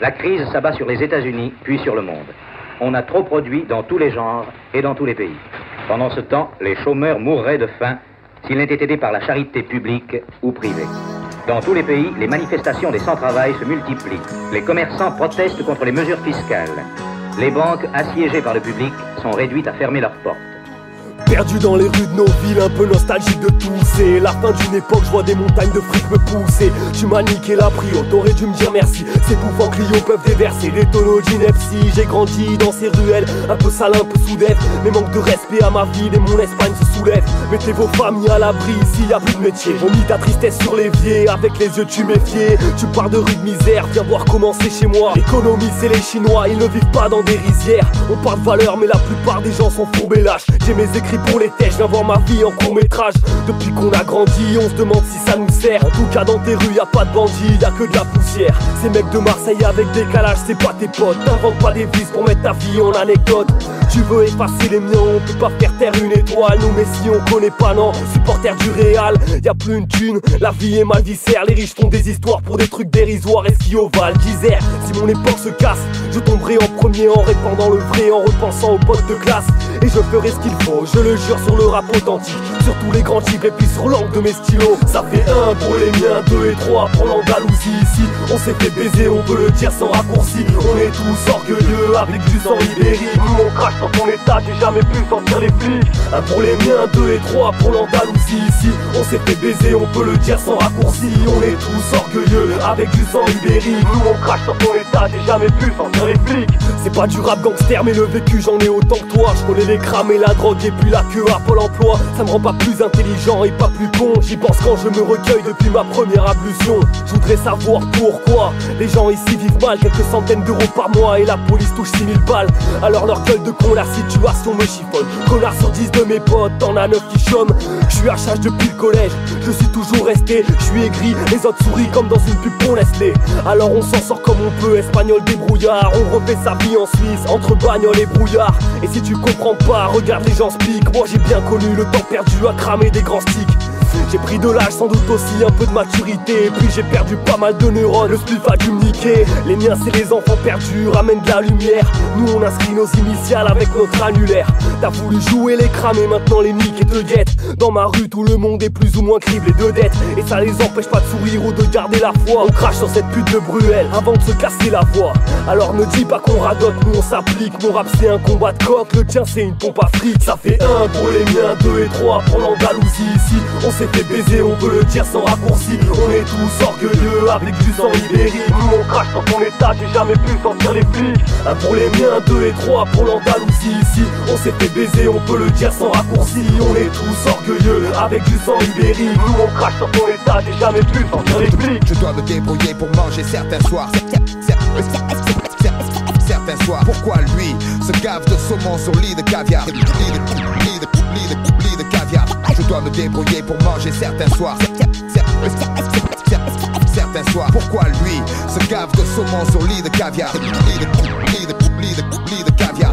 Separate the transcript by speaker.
Speaker 1: La crise s'abat sur les États-Unis, puis sur le monde. On a trop produit dans tous les genres et dans tous les pays. Pendant ce temps, les chômeurs mourraient de faim s'ils n'étaient aidés par la charité publique ou privée. Dans tous les pays, les manifestations des sans-travail se multiplient. Les commerçants protestent contre les mesures fiscales. Les banques, assiégées par le public, sont réduites à fermer leurs portes.
Speaker 2: Perdu dans les rues de nos villes, un peu nostalgique de tout C'est la fin d'une époque, je vois des montagnes de fric me pousser. Tu m'as niqué la prio, t'aurais dû me dire merci. Ces bouffants clients peuvent déverser les tonneaux d'ineptie J'ai grandi dans ces ruelles, un peu sale, un peu soudève Mais manque de respect à ma ville et mon Espagne se soulève. Mettez vos familles à l'abri s'il y a plus de métier. Vomis ta tristesse sur l'évier, avec les yeux tu méfies Tu parles de rue de misère, viens voir comment c'est chez moi. L'économie c'est les chinois, ils ne vivent pas dans des rizières. On parle de valeur mais la plupart des gens sont fourbés lâches. J'ai mes écrits pour les têtes, je viens voir ma vie en court métrage. Depuis qu'on a grandi, on se demande si ça nous sert. En tout cas dans tes rues y a pas de bandits, y a que de la poussière. Ces mecs de Marseille avec décalage, c'est pas tes potes. T'inventes pas des vices pour mettre ta vie en anecdote Tu veux effacer les miens, on peut pas faire taire une étoile. Nous Messi on connaît pas non, supporter du Real Y a plus une thune, la vie est mal viscère Les riches font des histoires pour des trucs dérisoires. Est-ce au Val d'Isère Si mon époque se casse, je tomberai en premier en répandant le vrai En repensant aux potes de classe. Et je ferai ce qu'il faut, je le jure sur le rap authentique. Sur tous les grands types et puis sur l'angle de mes stylos. Ça fait un pour les miens, deux et trois pour l'Andalousie. Ici on s'est fait baiser, on peut le dire sans raccourci. On est tous orgueilleux avec du sang ibérique Nous on crache dans ton état, j'ai jamais pu sentir les flics. Un pour les miens, deux et trois pour l'Andalousie Ici. On s'est fait baiser, on peut le dire sans raccourci. On est tous orgueilleux avec du sang ibérique. Nous on crache dans ton état, j'ai jamais pu sentir les flics. C'est pas du rap gangster mais le vécu j'en ai autant que toi. Je connais les crames et la drogue et puis la queue à Pôle emploi. Ça me rend pas plus intelligent et pas plus con J'y pense quand je me recueille depuis ma première ablution. Je voudrais savoir pourquoi Les gens ici vivent mal. Quelques centaines d'euros par mois Et la police touche 6000 balles. Alors leur gueule de con la situation me chiffonne. Connard sur 10 de mes potes T'en as 9 qui chôment. Je suis à charge depuis le collège Je suis toujours resté. Je suis aigri Les autres sourient comme dans une pub pour Nestlé. Alors on s'en sort comme on peut Espagnol débrouillard. On refait sa vie en Suisse Entre bagnole et brouillard. Et si tu comprends pas Regarde les gens piquent Moi j'ai bien connu le temps perdu à cramer des grands sticks j'ai pris de l'âge, sans doute aussi un peu de maturité. Et puis j'ai perdu pas mal de neurones, le spliff a dû niquer. Les miens c'est les enfants perdus, ramènent de la lumière. Nous on inscrit nos initiales avec notre annulaire. T'as voulu jouer les crames et maintenant les niques et te guettent. Dans ma rue tout le monde est plus ou moins criblé de dettes. Et ça les empêche pas de sourire ou de garder la foi. On crache sur cette pute de Bruel avant de se casser la voix. Alors ne dis pas qu'on radote, nous on s'applique. Mon rap c'est un combat de coq, le tien c'est une pompe à fric. Ça fait un pour les miens, deux et trois pour l'Andalousie. Ici On s'est fait baiser, on peut le dire sans raccourci. On est tous orgueilleux avec du sang ibérique Nous on crache dans ton état, j'ai jamais pu sentir les flics. Un pour les miens, deux et trois pour l'Andalousie ici On s'est fait baiser, on peut le dire sans raccourci. On est tous orgueilleux avec du sang ibérique Nous on crache dans ton état, j'ai jamais pu sentir les flics.
Speaker 3: Je dois me débrouiller pour manger certains soirs Pourquoi lui se gave de saumon sur lit de caviar Lit de, caviar Je dois me débrouiller pour manger certains soirs Certains soirs Pourquoi lui se gave de saumon sur lit de caviar lit de caviar